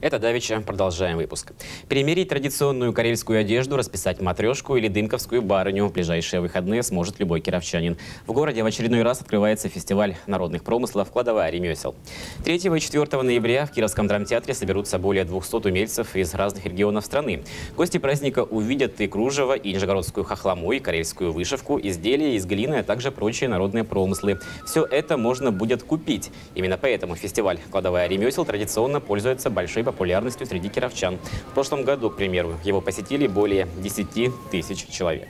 Это Давича. Продолжаем выпуск. Примерить традиционную карельскую одежду, расписать матрешку или дымковскую барыню в ближайшие выходные сможет любой кировчанин. В городе в очередной раз открывается фестиваль народных промыслов «Кладовая ремесел». 3 и 4 ноября в Кировском драмтеатре соберутся более 200 умельцев из разных регионов страны. Гости праздника увидят и кружево, и нижегородскую хохлому, и карельскую вышивку, изделия из глины, а также прочие народные промыслы. Все это можно будет купить. Именно поэтому фестиваль «Кладовая ремесел» традиционно пользуется большой популярностью среди кировчан. В прошлом году, к примеру, его посетили более 10 тысяч человек.